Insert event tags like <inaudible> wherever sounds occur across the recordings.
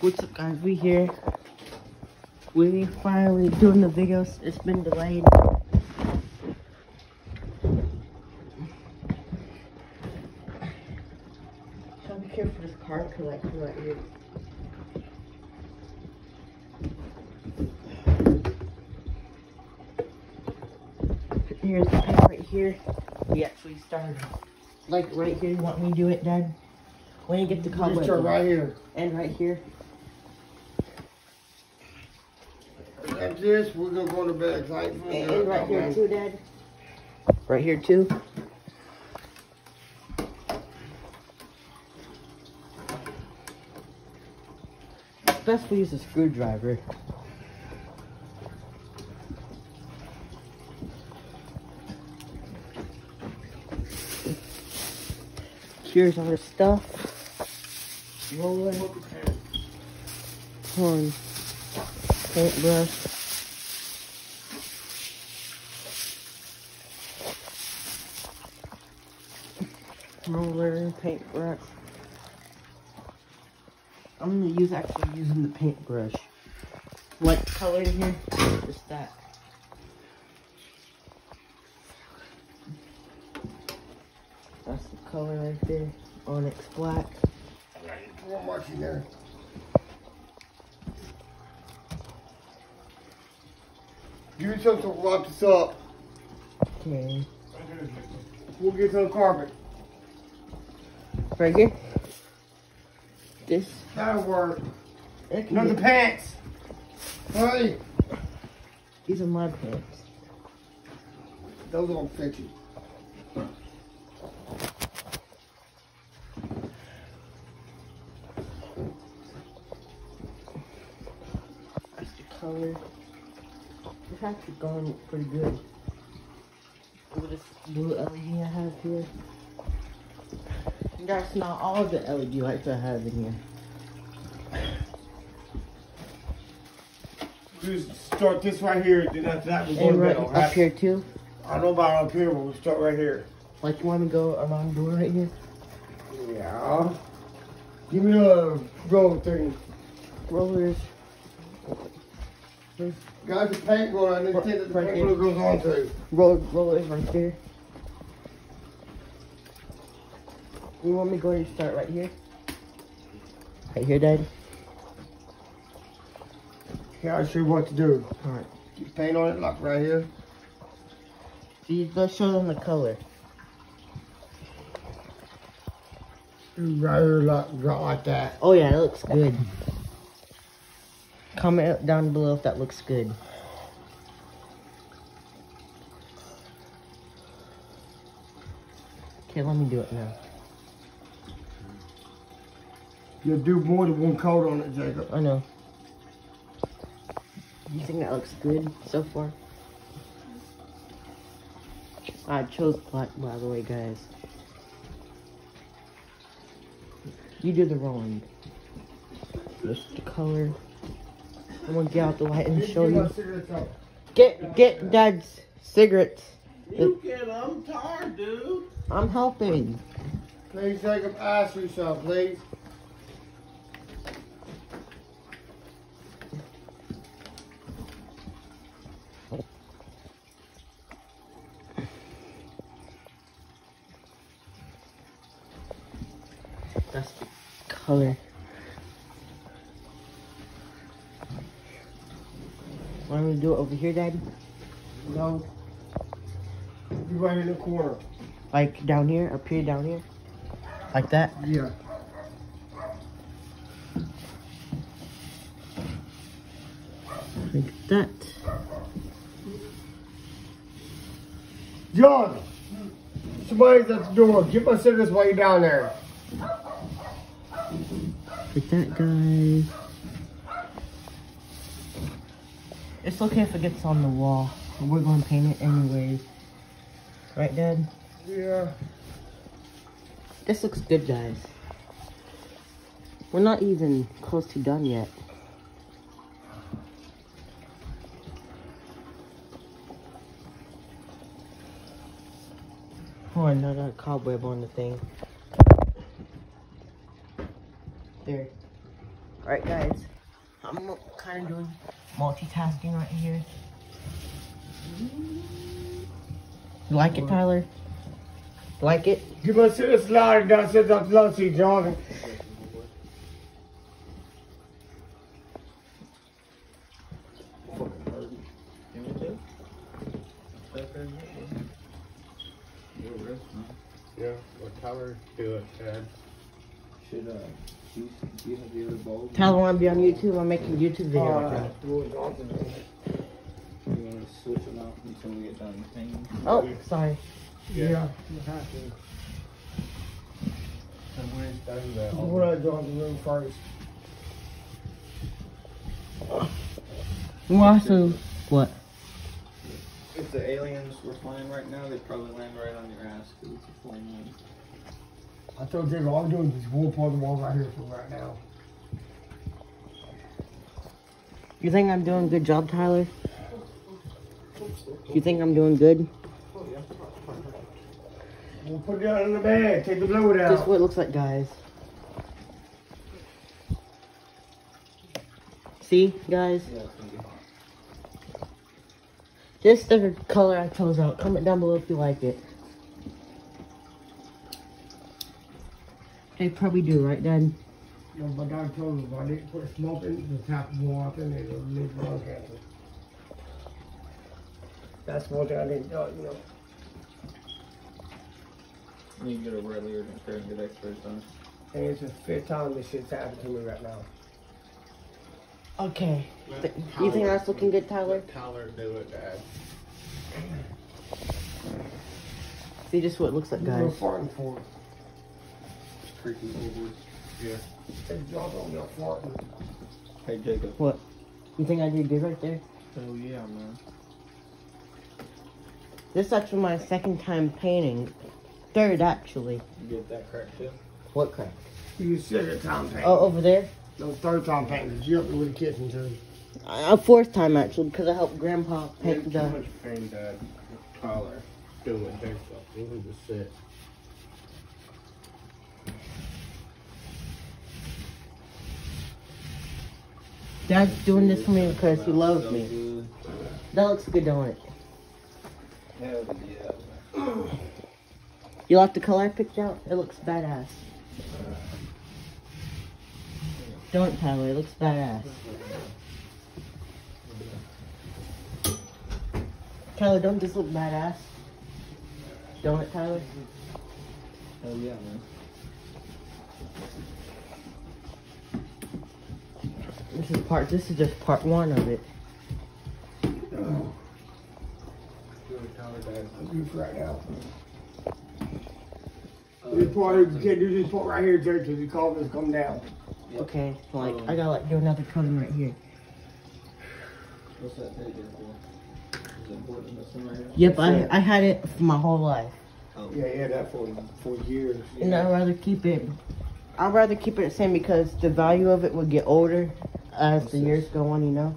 What's up guys, we here. We finally doing the videos. It's been delayed. So be careful this car could like come right here. Here's the right here. We actually started like right here. You want me to do it, Dad? When you get the We cobweb. start right here. And right here. After this, we're gonna go to bed. 'cause I ain't feeling And, good right here now. too, Dad. Right here too. It's best we use a screwdriver. Here's all the stuff. Roller. Horn. Paintbrush. Roller, paintbrush. I'm gonna use actually using the paintbrush. What color in here? Just that. That's the color right there. Onyx black. Pour much in there. Give me something to lock this up. Okay. We'll get some carpet. Right here. This. That'll work. can No, the pants. Hey, These are my pants. those don't fit you. That's the color. It's actually going pretty good. Look at this blue LED I have here. That's not all the LED lights I have in here. Just start this right here, then after that we'll go to And right bed. up here too. I don't know about up here, but we'll start right here. Like you want me to go around the door right here? Yeah. Give me the roll thing. Rollers. Got the paint going on, then take the paint here. goes on to. Roll, rollers right there. You want me to go and start right here? Right here, Daddy? Yeah, I'll show you what to do. Alright. Get paint on it, like right here. See, let's show them the color. Right here, like, right like that. Oh yeah, it looks good. Comment down below if that looks good. Okay, let me do it now. You'll do more than one coat on it, Jacob. I know. You think that looks good so far? I chose black, by the way, guys. You do the rolling. This is the color. I'm gonna get out the light and show you. Get, get Dad's cigarettes. You can, I'm tired, dude. I'm helping. Please, Jacob, ask yourself, please. That's the color. Want me to do it over here, Daddy? No. You right in the corner. Like down here, up here, down here? Like that? Yeah. Like that. John! Somebody's at the door. Get my cigarettes while you're down there. Like that, guys. It's okay if it gets on the wall. We're going to paint it anyways. Right, Dad? Yeah. This looks good, guys. We're not even close to done yet. Oh, another cobweb on the thing. There. Alright, guys. I'm kind of doing multitasking right here. You like it, Tyler? Like it? Give my cigarette slide downstairs up low seat, John. Fucking hard. Yeah, well, Tyler, do it, Dad. Should, uh, do you, do you have the other bulb? Tyler want to be on YouTube? I'm making YouTube video right now. You wanna switch them out until we get done painting? Oh, sorry. Yeah. you have to. And when it's done, that, What I do on the room first. You also what? If the aliens were flying right now, they'd probably land right on your ass because it's a full moon. I told Jacob all I'm doing is wall on the wall right here for right now. You think I'm doing a good job, Tyler? You think I'm doing good? We'll put it out in the bag. Take the load This is out. what it looks like, guys. See, guys? Yeah, it's gonna be hot. This is the color I chose out. Comment down below if you like it. They probably do, right, Dad? No, but Dad told me if I didn't put smoke in the top of more often, it'll lead to lung cancer. That's one thing I didn't know, you know. You can get over at Lear and and get x-rays done. And it's the fifth time this shit's happened to me right now. Okay. Th- you think that's looking good, Tyler? Let Tyler do it, Dad. See, just what it looks like, What are you guys. Farting for? It's. Yeah. Hey, y'all don't know farting. Hey, Jacob. What? You think I did good right there? Oh, yeah, man. This is actually my second time painting. Third, actually. You get that crack too? What crack? You second time painting. Oh, over there? No, third time painting. You helped me with the kitchen too. A fourth time, actually, because I helped Grandpa paint have the... too much pain, Dad. Tyler, do it, do something. You need to Dad's doing this for me because he loves me. That looks good, don't it? You like the color I picked out? It looks badass. Don't, Tyler. It looks badass. Tyler, don't this look badass? Don't it, Tyler? Hell yeah, man. This is part. This is just part one of it. Do it, Tyler, Dad. I'm right now. This part, you can't do this part right here, Jerry, till the coffins come down. Yep. Okay, like I gotta like do another coating right here. What's that tape there for? Is it important one right here? Yep, I I had it for my whole life, Oh. Yeah, yeah, that for for years. and I'd rather keep it. I'd rather keep it the same because the value of it would get older Uh, as the years go on. You know.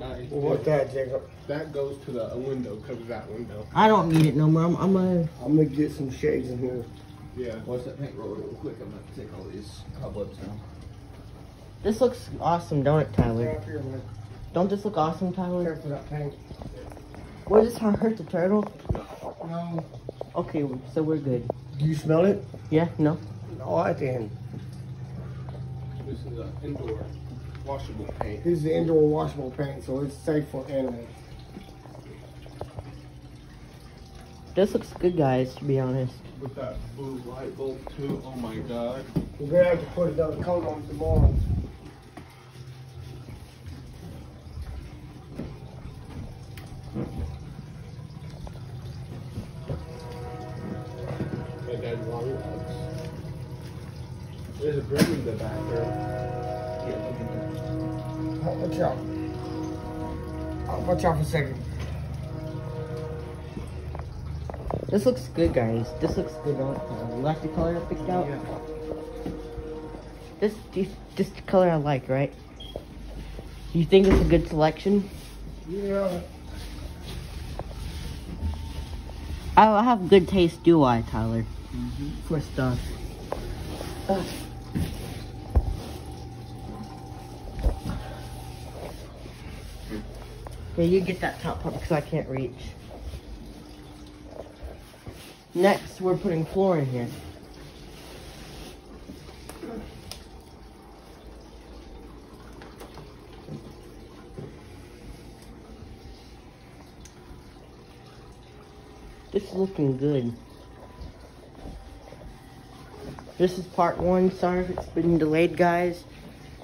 Nice. Well, what's that, Jacob? That goes to the window, covers that window. I don't need it no more. I'm, I'm a. I'm gonna get some shades in here. Yeah. What's that paint roller real quick? I'm gonna take all these cobwebs down. This looks awesome, don't it, Tyler? Here. Don't this look awesome, Tyler? Careful that paint. What does this hurt the turtle? No. Okay, so we're good. Do you smell it? Yeah, no. All right then. This is an indoor washable paint. This is the indoor washable paint, so it's safe for animals. This looks good, guys. To be honest. With that blue light bulb too. Oh my god. We're gonna have to put another coat on tomorrow. Watch out for a second. This looks good, guys. This looks good. It? Uh, You like the color I picked out? This, this, this the color I like, right? You think it's a good selection? Yeah. I, I have good taste, do I, Tyler? Mm -hmm. For stuff. Ugh. Yeah, you get that top part because I can't reach. Next, we're putting floor in here. This is looking good. This is part one. Sorry if it's been delayed, guys.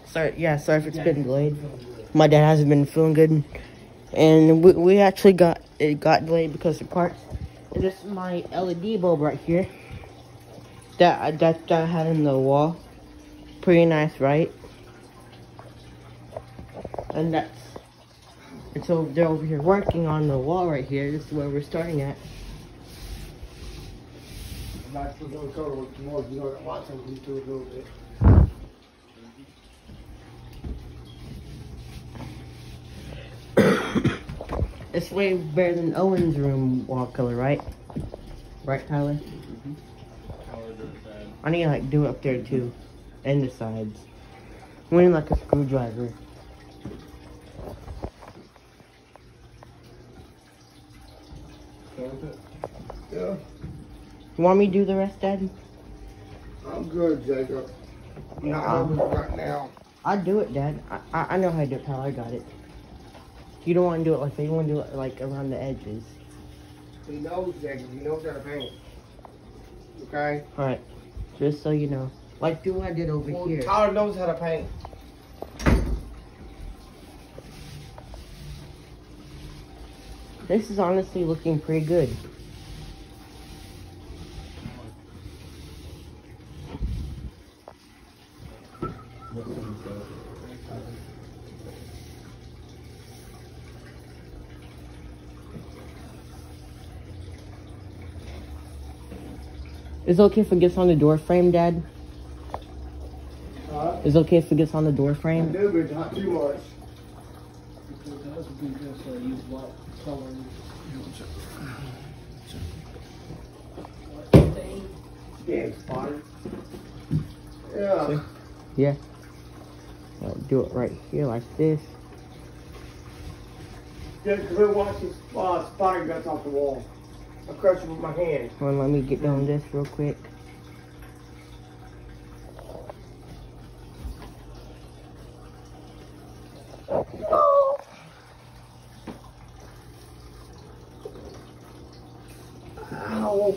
Sorry, yeah, sorry if it's been delayed. My dad hasn't been feeling good, and we, we actually got it got delayed because of parts. And this is my LED bulb right here that I- that I had in the wall. Pretty nice, right? And that's and so they're over here working on the wall right here. This is where we're starting at. That. Way better than Owen's room wall color, right? Right, Tyler? Mm-hmm. I need to like do it up there too, and the sides. We need like a screwdriver. Yeah, You want me to do the rest, Dad? I'm good, Jacob. Not moving right now. I'll do it, Dad. I, I, I know how to do it, Tyler. I got it. You don't want to do it like that. You want to do it like around the edges. He knows, Jacob. He knows how to paint. Okay? All right. Just so you know, like do what I did over Well, here. Tyler knows how to paint. This is honestly looking pretty good. Is it okay if it gets on the door frame, Dad? Huh? Is it okay if it gets on the door I frame? do, but not too much. Because we just use what color. Yeah. Yeah. Yeah. I'll do it right here like this. Yeah, because we watch this uh, spider guts off the wall. I crush it with my hand. Hold on, let me get down this real quick. Ow.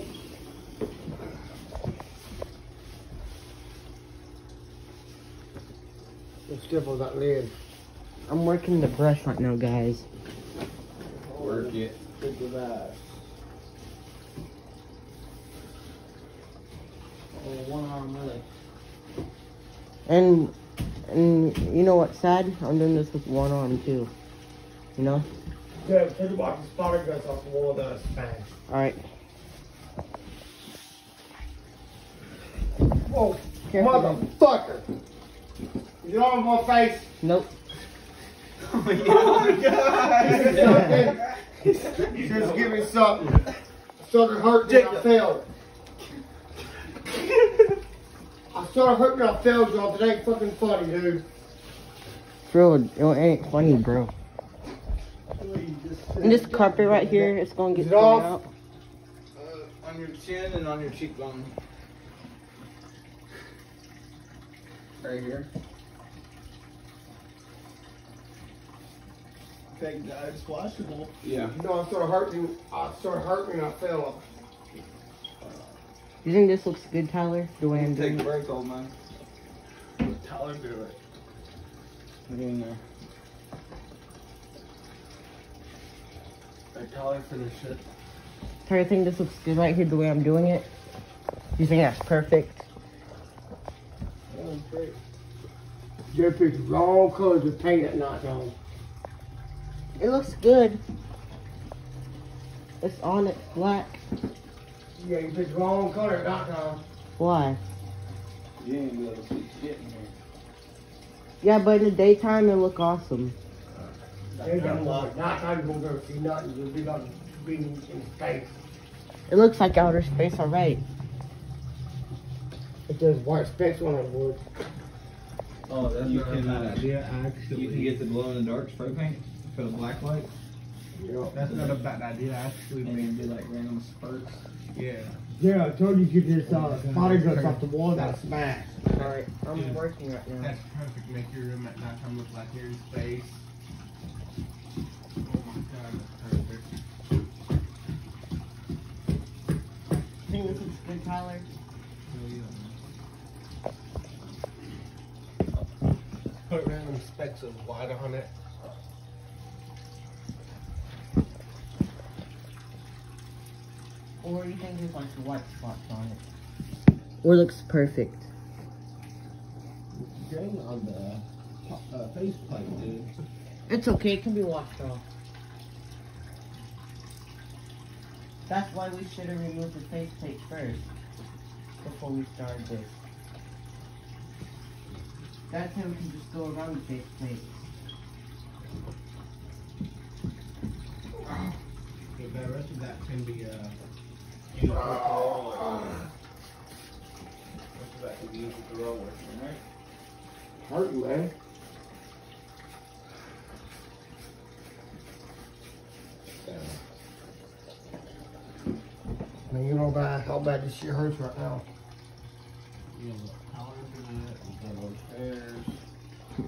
It's stiff on that lid. I'm working the brush right now, guys. Work it. Look at that. Oh, one arm really. And and you know what's sad? I'm doing this with one arm too. You know? Yeah, because we watch the spider guts off the wall, that's bad. Alright. Oh, Careful, Dad. motherfucker! Is it on my face? Nope. Oh my god! <laughs> Oh <laughs> just give me something. I started hurting and I fell. I started hurting and I fell, y'all. It ain't fucking funny, dude. Bro, it ain't funny, bro. And this carpet right here, it's gonna get Is it thrown off? out. Uh, on your chin and on your cheekbone. Right here. Okay, guys, washable. Yeah. You know, I started hurting. I started hurting I fell. You think this looks good, Tyler? The way I'm Take doing a it? break, old man. Tyler do it. Get in there. Hey, Tyler for this shit. Tyler, you think this looks good right here, the way I'm doing it? You think that's perfect? That was great. Jerry picked wrong color to paint that notch on. It looks good. It's on, it's black. Yeah, you picked the wrong color notch on. Why? You ain't gonna be able to see shit in here. Yeah, but in the daytime, it look awesome. They got like notch on. You won't go see nothing. You'll be like being in space. It looks like outer space, alright. If there's white specks on it, would. Oh, that's You not can, a bad idea, actually. You can get the glow in the dark spray paint for the black light. Yeah, that's not a bad idea, actually. And then do like random spurts. Yeah. Yeah, I told you to get this uh, spotted guts off the wall that smashed. Alright, I'm working right now. That's perfect. Make your room at nighttime look like you're in space. Oh my god, that's perfect. think this looks good, Tyler? Put random specks of white on it. Or you think there's like white spots on it? Or looks perfect. Drain on the uh, face plate, dude. It's okay, it can be washed off. That's why we should have removed the faceplate first. Before we started this. That's how we can just go around the faceplate. Yeah, the rest of that can be uh, used with the Most of that used with the roller, right? hurt, man. Man, you know about how bad this shit hurts right now. You know, the powers in it, and those hairs.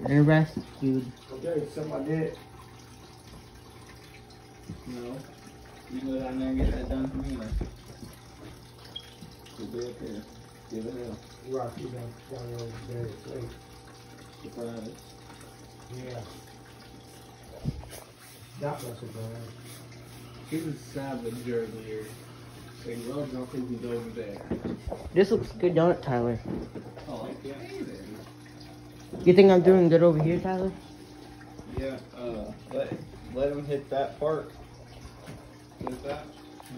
And rest, dude. Okay, something I did. No. You go down there and get that done for me, like. You'll be up here. Give it hell. Rocky down, down there in bed, sleep. Surprise. Yeah. That was a bad. He was savage earlier. Saying, well, don't think he's over there. This looks good, don't it, Tyler? Oh, yeah. You think I'm doing good over here, Tyler? Yeah, uh, let, let him hit that part. Hit that.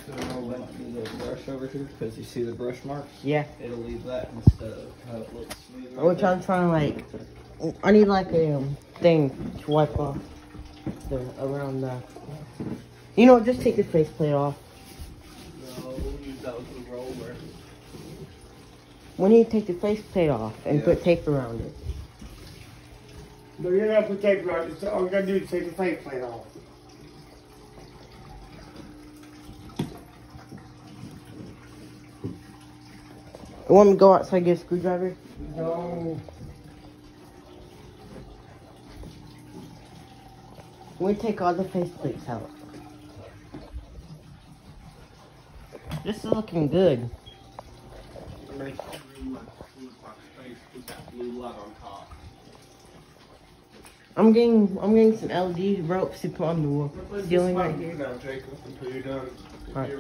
Let him do the brush over here, because you see the brush marks? Yeah. It'll leave that instead of how it looks smooth. Which. I'm trying to like, I need like a um, thing to wipe off the around the. You know, what, just take the faceplate off. No, use that with the roller. We need to take the faceplate off and Yeah. put tape around it. No, you're not put tape around it. All you gotta do is take the face plate off. You want me to go outside and get a screwdriver? No. We take all the face plates out. This is looking good. Make the room like blue box space with that blue light on top. I'm getting I'm getting some LED ropes to put on the wall. Ceiling right here. Now, Jacob, until you're done. Alright.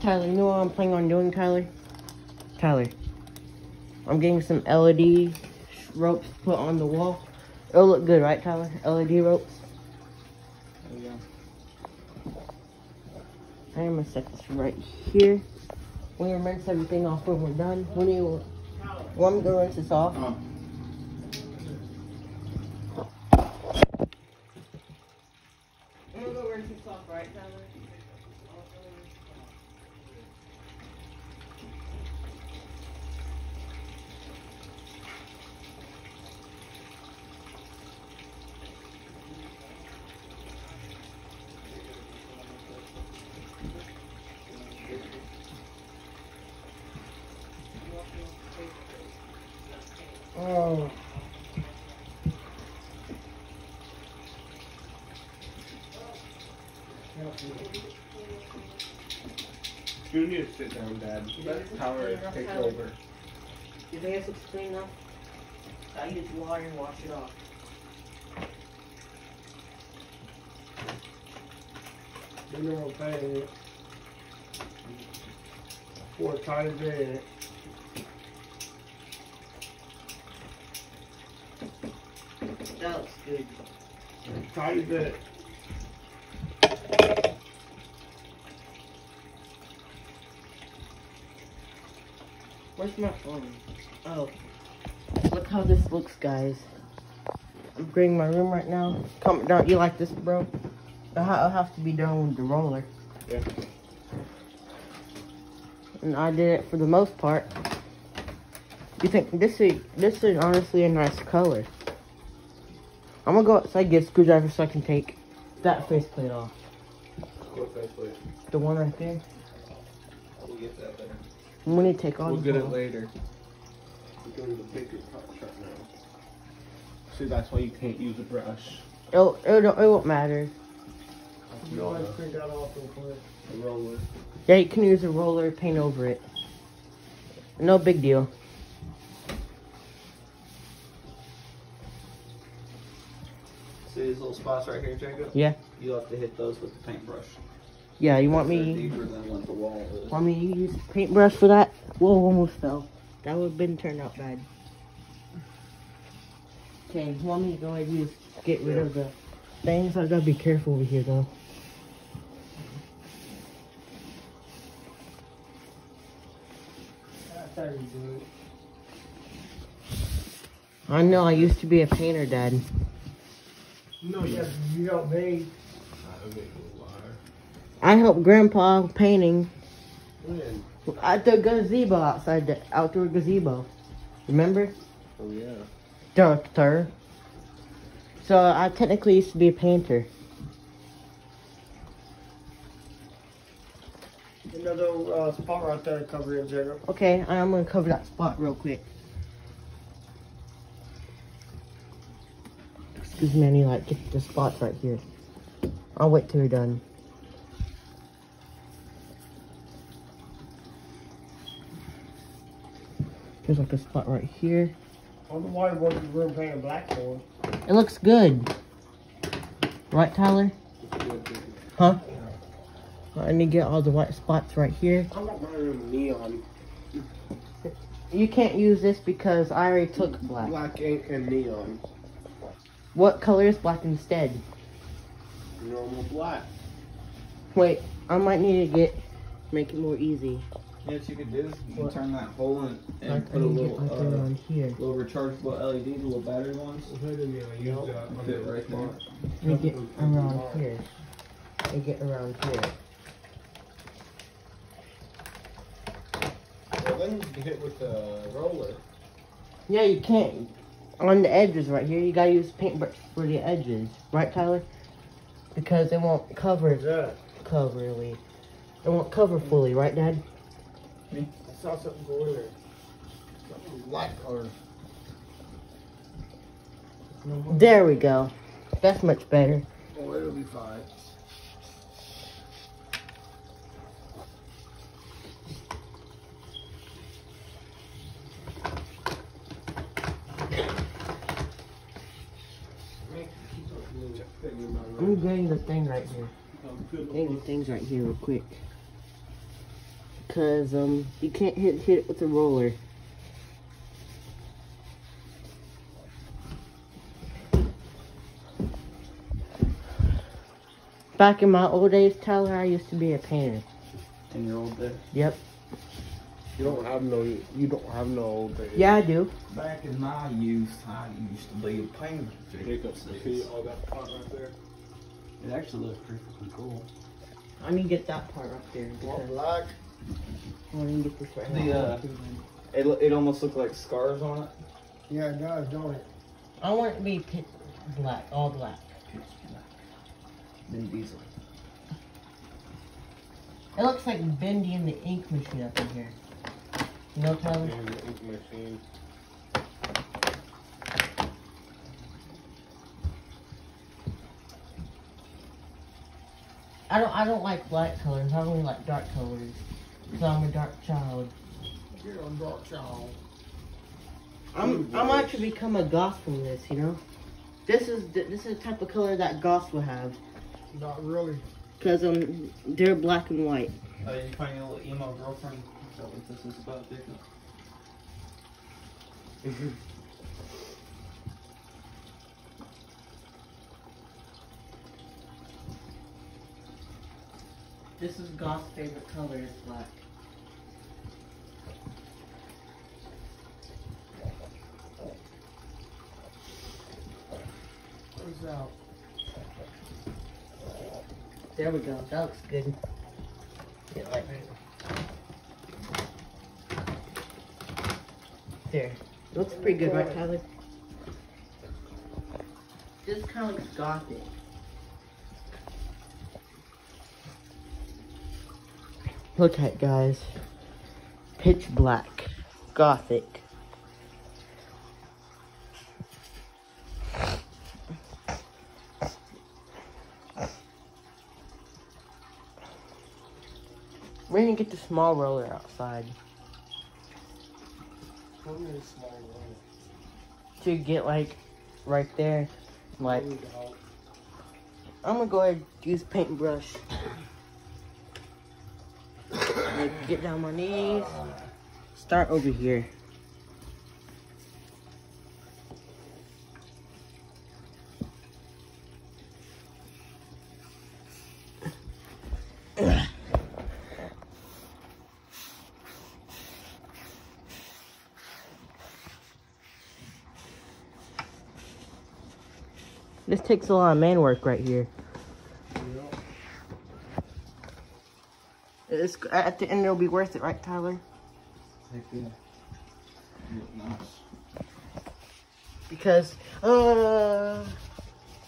Tyler, you know what I'm planning on doing, Tyler? Tyler, I'm getting some LED ropes put on the wall. It'll look good, right, Tyler? LED ropes. There you go. I'm gonna set this right here. We're gonna rinse everything off when we're done. When you want me to rinse this off? Uh, I'm gonna go rinse this off, right, Tyler? Oh. You need to sit down, Dad. Let power take over. You think this looks clean enough? I use water and wash it off. You know what I'm saying? Pour a tiny bit in it. That looks good. Tiny bit. Where's my phone? Oh. Look how this looks, guys. I'm bringing my room right now. Comment down. You like this, bro? It'll have to be done with the roller. Yeah. And I did it for the most part. You think this is this is honestly a nice color? I'm gonna go outside get a screwdriver so I can take that faceplate off. What faceplate? The one right there. We'll get that later. I'm gonna take all We'll these get it later. We're doing the bigger part right now. See, that's why you can't use a brush. It'll, it'll, it won't matter. You always print that off real quick. A roller. Yeah, you can use a roller, paint over it. No big deal. See these little spots right here, Jacob? Yeah. You have to hit those with the paintbrush. Yeah, you want me? than what the wall is. Want me to use paintbrush for that? Whoa, almost fell. That would have been turned out bad. Okay, you want me to go ahead and use, get rid of the things? I gotta be careful over here though. That's how you do it. I know, I used to be a painter, Dad. No, you have, you help me. Uh, I make a liar. I helped Grandpa painting When? at the gazebo outside the outdoor gazebo. Remember? Oh yeah. Doctor. So I technically used to be a painter. Another uh, spot right there to cover in, Jacob. Okay, I'm gonna cover that spot real quick. Excuse me, I need like get the spots right here. I'll wait till you're done. There's like a spot right here. I wonder why you want the room painted black for. It looks good. Right, Tyler? Huh? I need to get all the white spots right here. I want my room neon. You can't use this because I already took black. Black ink and neon. What color is black instead? Normal black. Wait, I might need to get make it more easy. Yeah, what you could do is you can turn that hole in and Like, put a little, uh, around here. little rechargeable LED, the little battery ones. Hood in there. I use Fit right there. Let me get around here. Let me get around here. Well, then you can hit with the roller. Yeah, you can't. On the edges right here, you gotta use paintbrush for the edges. Right, Tyler? Because it won't cover that? coverly. It won't cover fully, right, Dad? I saw something go in there. Something black color. There we go. That's much better. Oh, it'll be fine. I'm getting the thing right here. Getting the things right here real quick. Cause um you can't hit hit it with a roller. Back in my old days, Tyler, I used to be a painter. In your old days? Yep. You don't have no. You don't have no old days. Yeah, I do. Back in my youth, I used to be a painter. Jacob, see all that part right there? It actually looks pretty cool. I need to get that part up there. Want because black? I want to get this right The, uh, It, it almost looked like scars on it. Yeah, it does, don't it? I want it to be pit black, all black. Vin Diesel. It looks like Bendy in the ink machine up in here. You know, Tyler? And the ink machine. I don't. I don't like light colors. I only like dark colors. Cause I'm a dark child. You're a dark child. I'm. I might actually become a goth from this. You know. This is the, this is the type of color that goths will have. Not really. Cause um, they're black and white. Oh, you finding a little emo girlfriend? Is that what this is about, Jacob? This is goth's favorite color. Is black. What's out? There we go. That looks good. Get like there. Looks pretty good, right, Tyler? This kind of looks gothic. Look at it, guys. Pitch black. Gothic. We're gonna get the small roller outside to get like right there. Like, I'm gonna go ahead and use paintbrush. Get down my knees. Start over here. This takes a lot of man work right here. It's, at the end, it'll be worth it, right, Tyler? Heck yeah. You look nice. Because, uh,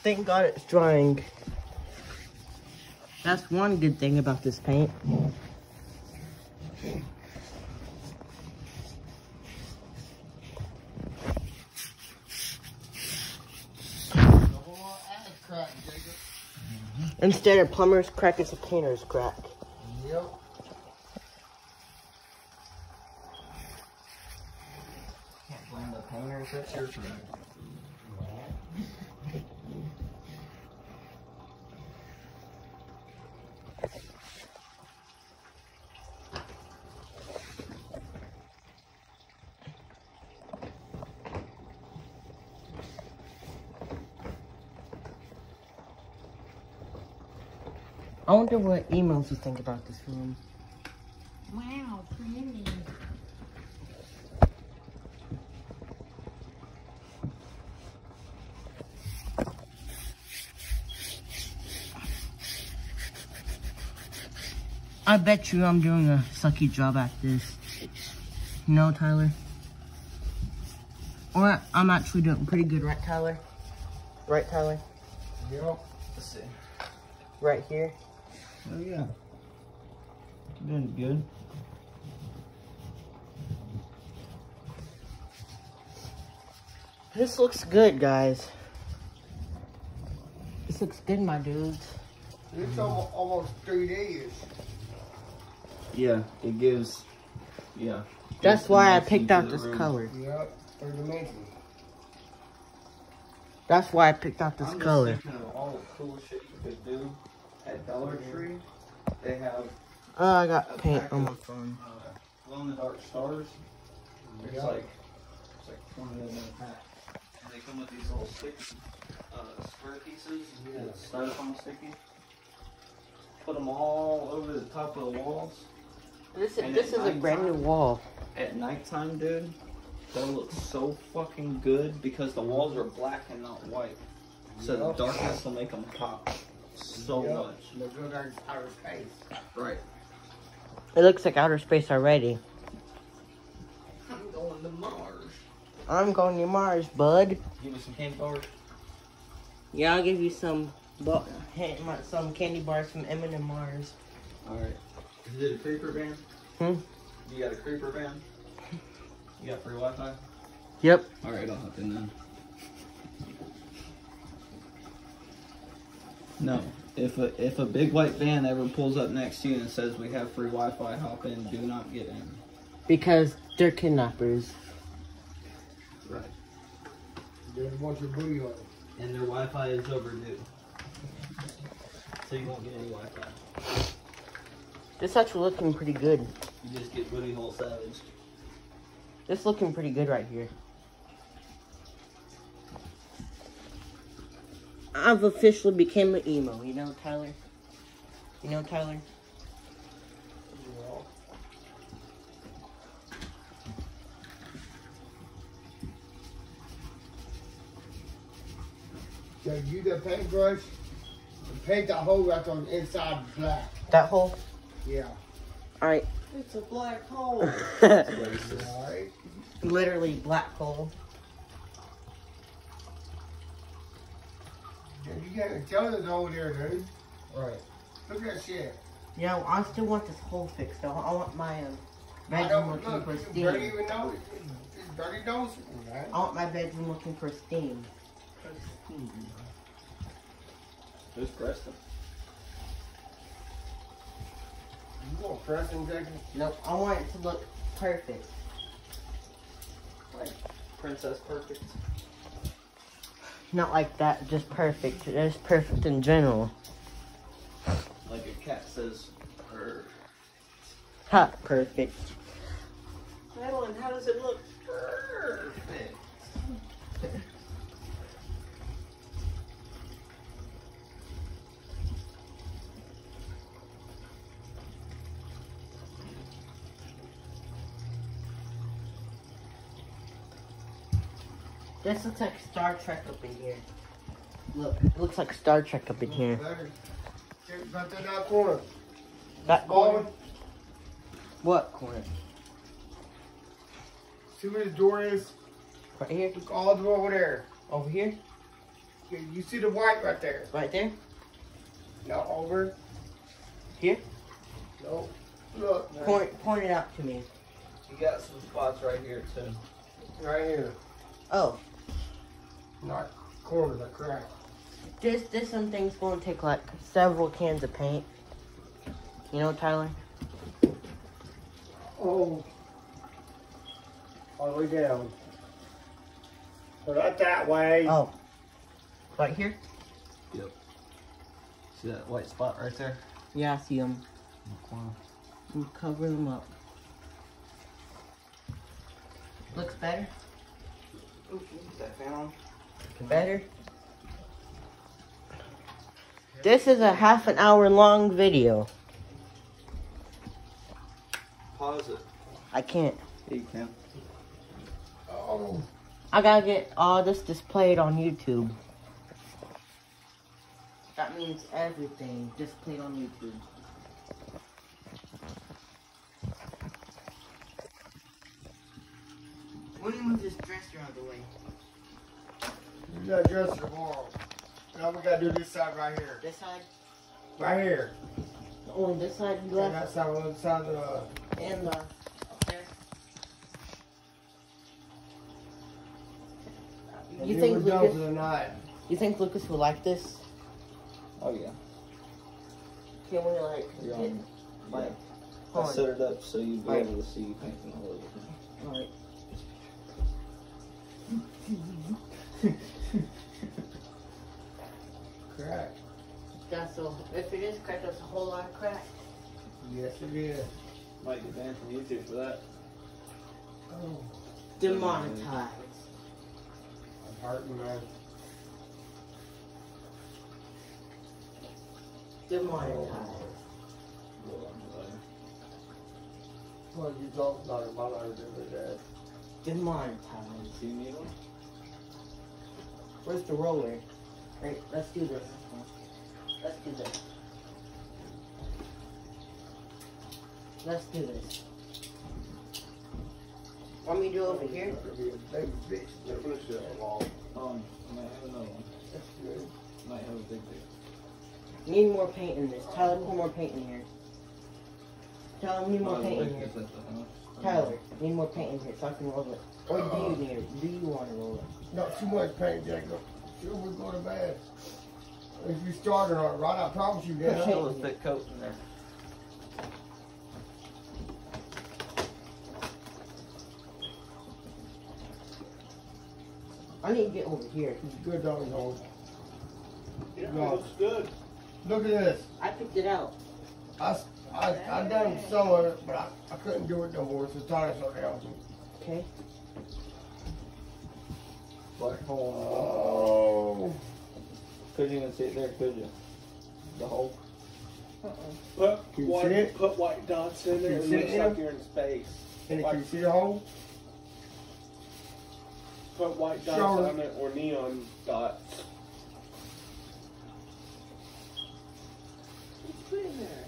thank God it's drying. That's one good thing about this paint. Instead of plumber's crack, it's a painter's crack. Yep. Can't blame the painters, that's your turn. I wonder what emails will think about this room. Wow, pretty. I bet you I'm doing a sucky job at this. No, Tyler? Or I'm actually doing pretty good, right, Tyler? Right, Tyler? Yep. Let's see. Right here? Oh yeah. Doing good. This looks good, guys. This looks good, my dudes. It's almost, almost three days. Yeah, it gives. Yeah. That's why I picked out this room. color. Yep. Three dimensions. That's why I picked out this I'm just color. of all the cool shit you could do at Dollar Tree. They have Oh, I got paint on my phone. uh, glow in the dark stars. It's Yep. like it's like twenty of them in a pack, and they come with these little sticky uh, square pieces. Yeah. that styrofoam sticky. Put them all over the top of the walls. This is And this is a brand new wall. At nighttime, dude, that looks so fucking good because the walls are black and not white. So the darkness will make them pop so Yep. much. Look at that outer space. Right. It looks like outer space already. I'm going to Mars. I'm going to Mars, bud. Give me some candy bars. Yeah, I'll give you some bu- hey, my- some candy bars from M&M Mars. All right. Is it a creeper van? Hmm? You got a creeper van? You got free Wi-Fi? Yep. All right, I'll hop in then. No. If a if a big white van ever pulls up next to you and says we have free Wi-Fi, hop in. Do not get in. Because they're kidnappers. Right. They want your booty on. And their Wi-Fi is overdue. So you won't get any Wi-Fi. This actually looking pretty good. You just get booty hole savage. This looking pretty good right here. I've officially became an emo, you know, Tyler? You know, Tyler? Yep. So use that paintbrush and paint that hole right on the inside black. That hole? Yeah. Alright. It's a black hole. <laughs> Alright. Literally black hole. You got the colors over there, dude. Right. Look at that shit. Yeah, I still want this hole fixed. though. I want my um, bedroom don't looking look, for you steam. barely even know it. It's dirty nose, right? I want my bedroom looking for steam. Who's Preston? You gonna press Jacob? Nope, I want it to look perfect. Like Princess Perfect. Not like that, just perfect. Just perfect in general. Like a cat says purr. Ha, perfect. Madeline, how does it look? Perfect. This looks like Star Trek up in here. Look, it looks like Star Trek up in here. Better. Get back that corner. That corner? What corner? See where the door is? Right here? Look all the way over there. Over here? You, you see the white right there? Right there? No, over. Here? No. Look, man. Point, point it out to me. You got some spots right here too. Right here. Oh, Not corners, are crack. this this some thing's gonna take like several cans of paint. You know, Tyler? Oh. All the way down. So not that way. Oh. Right here? Yep. See that white spot right there? Yeah, I see them. I'm covering them up. Looks better? Oh, look at that fan Better? This is a half an hour long video. Pause it. I can't. You can. Oh. I gotta get all this displayed on YouTube. That means everything displayed on YouTube. Let me move this dresser out of the way. You got dress tomorrow. Now we gotta do this side right here. This side? Right here. Oh, on this side you And that side on the side of the And the up and You think we're done for Lucas? the. You think Lucas will like this? Oh yeah. Can we like You're get on. I hold set it up so you'd be Right. able to see painting all over. it. Alright. <laughs> Crack. That's a if it is cracked, that's a whole lot of crack. Yes, it is. Might get banned from YouTube for that. Oh, Demonetized. I'm hurting, man. Demonetized. Well, you talked about it, my life the other day. Demonetized. Do you need one? Where's the roller? Right, let's do this. Let's do this. Let's do this. Want me to do over here? That'd be a big bitch. They're gonna shit a wall. Um, I might have another one. That's. Might have a big big. Need more paint in this. Tyler, put more paint in here. Tyler, need more paint in wait, here. is that the house? Tyler, need more paint in here so I can roll it. Or do you need it? Do you want to roll it? Not too much paint, Jacob. Sure, we're going to bed. If you started on it right, I promise you Okay. that. Still a thick coat in there. I need to get over here. It's good dog hole. Yeah, No. it looks good. Look at this. I picked it out. I, s- I, I done some of it, but I, I couldn't do it no more, so Tyler started helping. Okay. Black hole. Oh. Couldn't even see it there, could you? The hole. Uh-uh. Put Can you white, see it? put white dots in there. Can you It see it looks now? like you're in space. And can you see the hole? Put white dots Show on it or neon dots. What's put in there?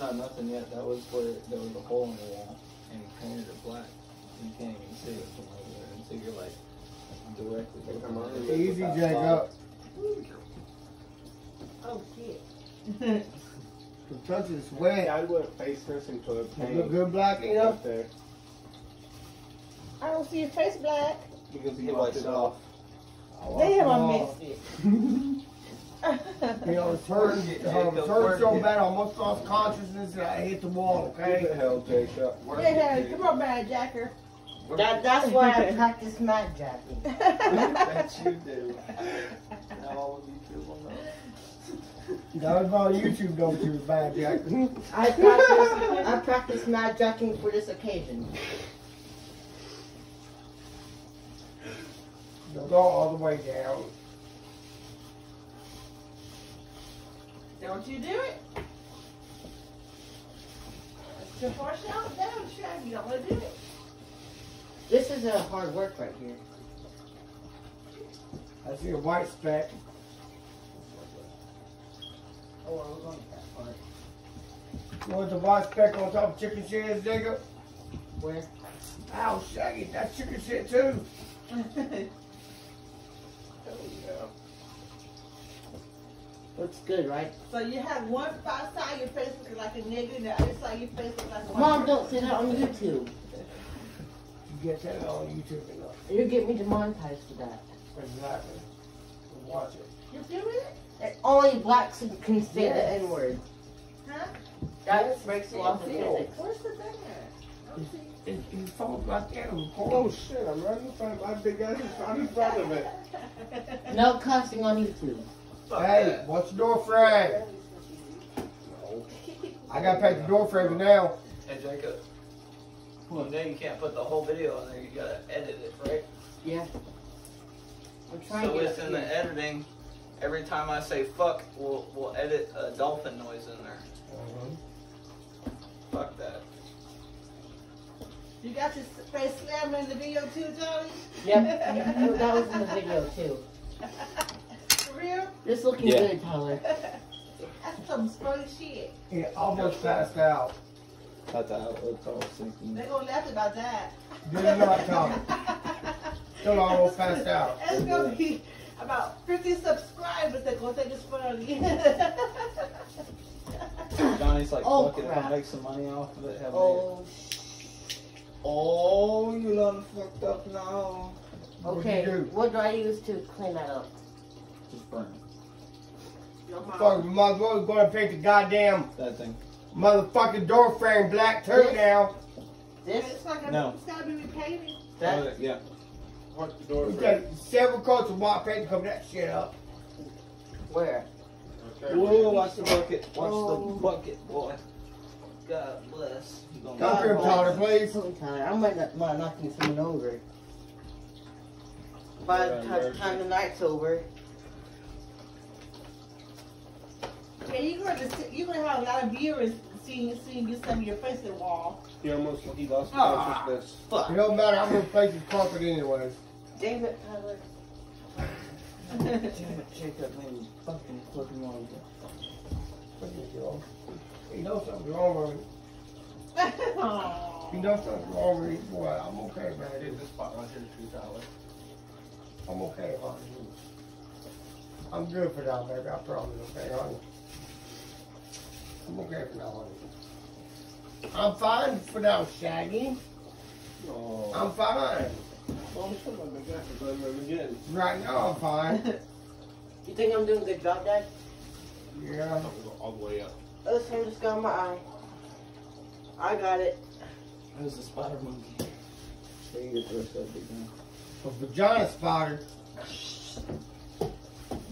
No, nothing yet. That was where there was a hole in the wall, and he painted it black. You can't even see it from over there until you're like directly Easy, at it. Easy, Jacob. Oh shit. <laughs> the touch is wet. I went face first into a You paint. look good black, you know? There. I don't see your face black. Because he He wiped wipes it it off. Damn, I oh. missed it. <laughs> You know, it's hurting, it hurt um, hurt so bad, I almost lost consciousness and I hit the wall, What the okay? hell, Jacob? Yeah, come on, bad Jacker. That, that's why I <laughs> practice mat jacking. Bet you do. Now all of you will know. That was on YouTube, don't you, bad Jack? <laughs> I practice, I practice mat jacking for this occasion. Don't go all the way down. Don't you do it. That's too far down, down, Shag. You don't want to do it. This is a hard work right here. I see a white speck. Oh, I was on that part. You want the white speck on top of chicken shit is, Jacob? Where? Ow, Shaggy, that's chicken shit too. Hell <laughs> oh, yeah. Looks good, right? so you have one side of your face looking like a nigga, and the other side of your face looking like a white Mom, person. don't say that on YouTube. You get that on YouTube enough. You get me demonetized for that. Exactly. Watch it. You do it? And only blacks can say the Yes. N word. Huh? That breaks the law of physics. Where's the thing at? Let's see. It, it falls right there on Oh shit, I'm right in front of my big ass right in front of it. <laughs> No cussing on YouTube. Hey, what's the door frame? I gotta pay the door frame now. Hey Jacob. Well, now you can't put the whole video in there, you gotta edit it, right? Yeah. I'm trying So to it's in the editing. Every time I say fuck, we'll we'll edit a dolphin noise in there. Uh-huh. Fuck that. You got your face slammer in the video too, Johnny? Yep, <laughs> that was in the video too. For real? This looking Yeah. good, Tyler. <laughs> That's some funny shit. It almost passed out. That's how it's all sinking. They're gonna laugh about that. Do not talk. <laughs> Still almost passed out. It's gonna be about 50 subscribers that gonna think it's funny. Johnny's like, Oh, fuck it. I'll make some money off of it. Have Oh, oh, you done fucked up now. Okay. you do? What do I use to clean that up? Just burn Your mom. Fuck, might as well go and paint the goddamn that thing. Motherfucking door frame black too This? now. This? It's, like a, No. it's gotta be repainted. That? Oh, yeah. Mark the door We for got several coats of white paint to cover that shit up. Where? Whoa, watch the bucket. Watch Oh. the bucket, boy. God bless. You gonna Come here, Tyler, please. Come, Tyler. I might not mind knocking someone over. By the time the night's over. Yeah, you're gonna see, you're gonna have a lot of viewers seeing seeing you some of your face in the wall. He almost he lost Ah. consciousness. Fuck. It don't matter, I'm gonna place his carpet anyways. Damn it, Tyler. Damn it, Jacob made me fucking flipping on you. He knows something's wrong with me. He <laughs> knows something's wrong with me. Boy, I'm okay, Dude, man. this spot right here is two dollars. I'm okay, honey. I'm good for now, baby. I promise, okay, honey? I'm okay for now, honey. I'm fine for now, Shaggy. Oh. I'm fine. Well, I'm sure my big is over again. Right now, I'm fine. <laughs> You think I'm doing a good job, Dad? Yeah. All the way up. Oh, one just got my eye. I got it. It was a spider monkey. There you go, that big one. A vagina spider.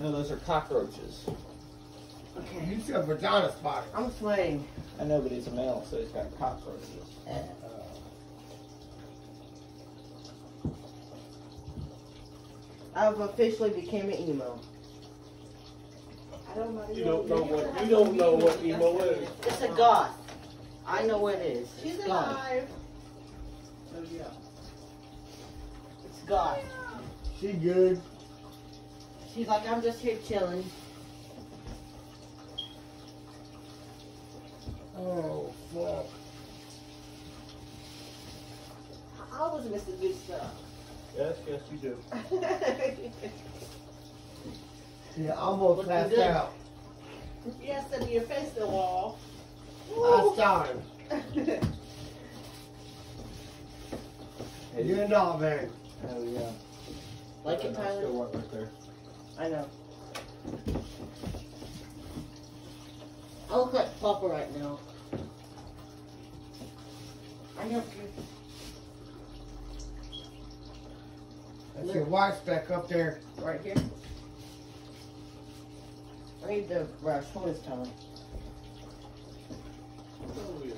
No, those are cockroaches. Okay. You said vagina spider. I'm sweating. I know, but he's a male, so he's got cockroaches. I've officially became an emo. I don't know. You don't know what you don't know what emo is. It's a goth. I know what it is. She's It's goth. alive. Oh yeah. It's goth. She good. She's like, I'm just here chilling. Oh, fuck. I always miss the good stuff. Yes, yes you do. <laughs> Yeah, I'm gonna pass good. out. yeah, send me your face in the wall. Last time. You're not, man. Hell yeah. Like it, That's Tyler? Still right there. I know. I look like Papa right now. I know. That's your white speck up there. Right here. I need the brush. What is Tyler? Oh, yeah.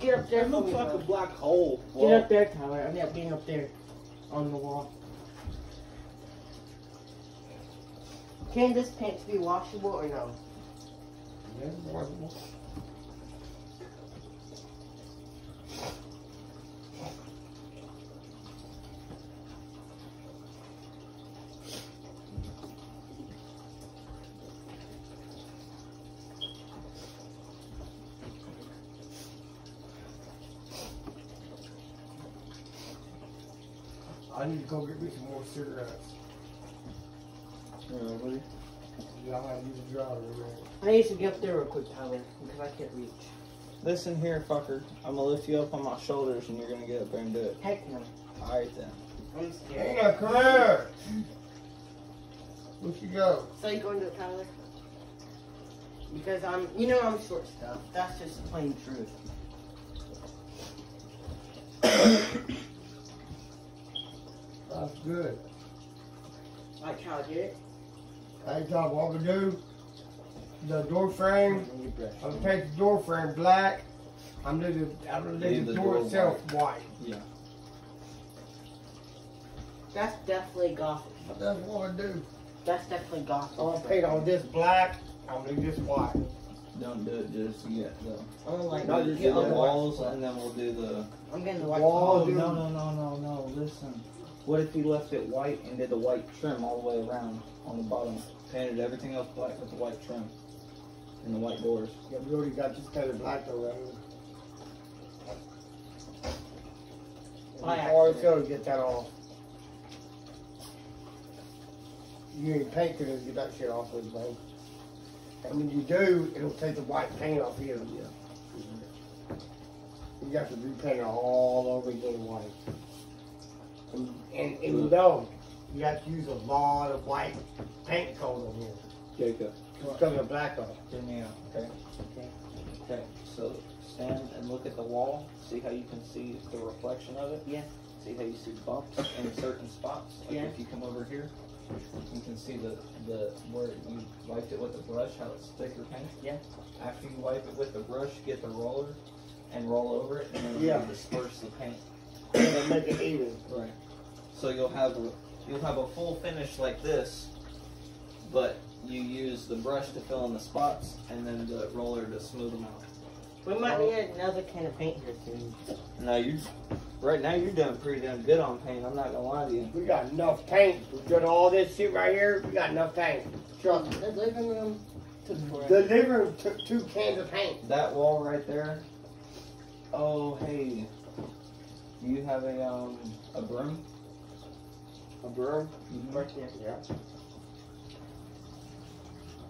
Get up there There's no for me, fucking bro. black hole. Get up there, Tyler. I'm not being up there on the wall. Can this paint be washable or no? Yeah, wonderful. Go get me some more cigarettes. Really? Yeah, I need to drive in there. I need to get up there real quick, Tyler, because I can't reach. Listen here, fucker. I'm gonna lift you up on my shoulders and you're gonna get up there and do it. Heck no. Alright then. I'm scared. Dana, come here. Where'd she go? So you going to it, Tyler? Because I'm, you know, I'm short stuff. That's just plain truth. <coughs> <coughs> <coughs> That's good. Like how I did it. Hey, Tom, what we do? The door frame. Let me brush. I'm gonna paint the door frame black. I'm gonna I'm gonna Leave the the door door itself white. Yeah. That's definitely gothic. That's what I do. That's definitely gothic. I'm gonna paint on this black. I'm gonna do this white. Don't do it just yet though. I'm gonna like, No, We'll just do the walls and then we'll do the I'm getting the white. Wall. Oh no no no no no! Listen, what if you left it white and did the white trim all the way around on the bottom? Painted everything else black with the white trim and the white doors. Yeah, we already got this painted black already. By Or accident. until get that off. You ain't paint to get that shit off with man. And when you do, it'll take the white paint off here. Yeah. You got to repaint it all over again white. And, and even though you have to use a lot of white paint coat on here. Jacob, Come of black on it. hear me out, okay? Okay. So stand and look at the wall. See how you can see the reflection of it. Yeah. See how you see bumps in certain spots. Like Yeah. if you come over here, you can see the the where you wiped it with the brush, how it's thicker paint. Yeah. After you wipe it with the brush, get the roller and roll over it, and then Yeah. you disperse the paint. And then make it even. Right. So you'll have a you'll have a full finish like this, but you use the brush to fill in the spots and then the roller to smooth them out. We might need another can of paint here soon. No, you right now you're doing pretty damn good on paint. I'm not gonna lie to you. We got enough paint. We got all this shit right here. We got enough paint. Trust me. The living room took The forever. living room took two cans of paint. That wall right there. Oh hey, do you have a um a broom? A broom? Right there. Yeah.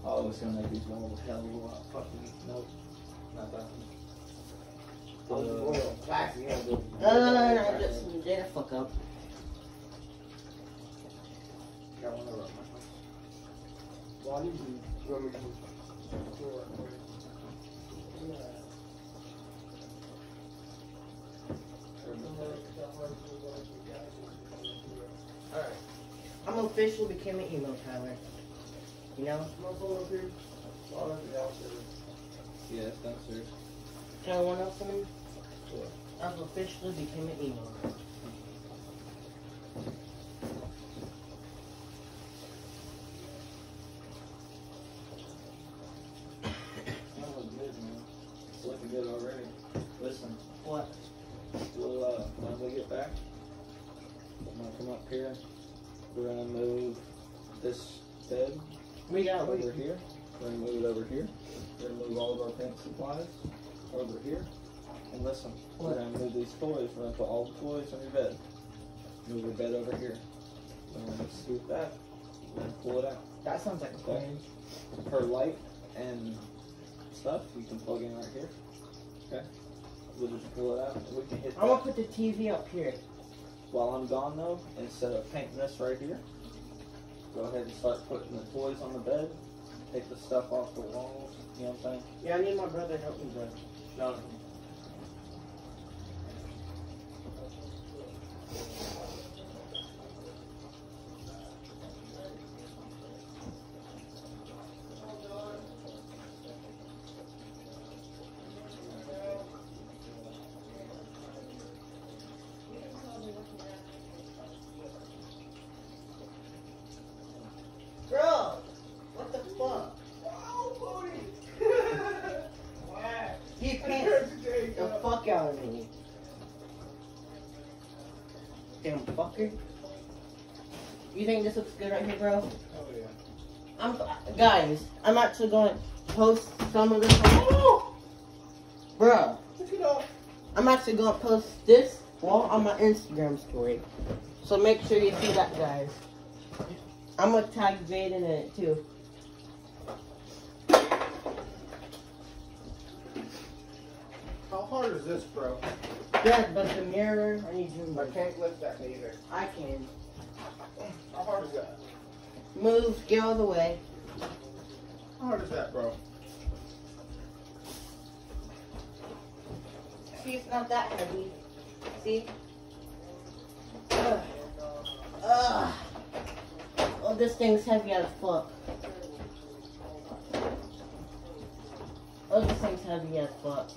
Oh, it's gonna make these walls a hell of a lot fucking nope, not that one. Oh, Uh, well, classy, yeah, the- No, no, no, no, just did a fuck up. got one over on my- Well, I need to- let me do- Alright. I'm officially became an emo Tyler. You know? Yeah, it's downstairs. Tell one else something? I've officially became an emo. That looks good, man. It's looking good already. Listen, What? we'll, uh, when we get back, I'm gonna come up here. We're gonna move this bed We got we over here. We're gonna move it over here. We're gonna move all of our paint supplies over here. And listen, we're gonna move these toys. We're gonna put all the toys on your bed. Move your bed over here. Then we're gonna scoop that and pull it out. That sounds like a plan. Her light and stuff you can plug in right here. Okay. We'll just pull it out and we can hit I'm that. gonna put the TV up here. While I'm gone though, instead of painting this right here, go ahead and start putting the toys on the bed. Take the stuff off the walls. You know what I'm saying? Yeah, I need my brother to help me, bro. No. Bro, what the fuck? <laughs> He pissed the fuck out of me. Damn fucker. You think this looks good right here, bro? Oh yeah. I'm guys. I'm actually going to post some of this. On, bro, Look it up. I'm actually going to post this wall on my Instagram story. So make sure you see that, guys. I'm gonna tag Jaden in it too. How hard is this, bro? Good, but the mirror, I need you. I can't lift that neither. I can How hard is that? move, get out of the way. How hard is that, bro? See, it's not that heavy. See? Ugh. Ugh. Oh, this thing's heavy as fuck. Oh, this thing's heavy as fuck.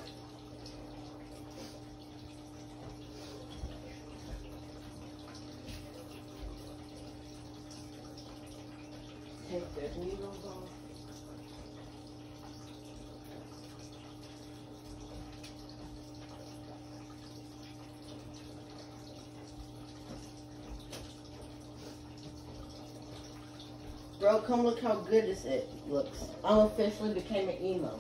Take the needles off. Bro, come look how good this it looks. I'm officially became an emo.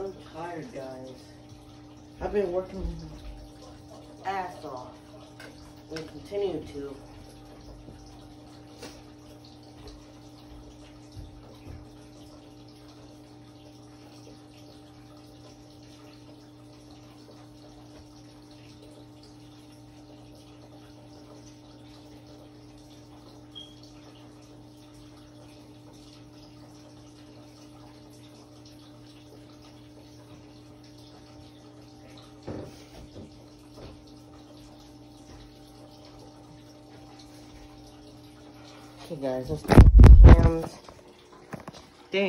I'm tired, guys. I've been working ass off. And continue to. Okay, guys, let's do cams. Damn.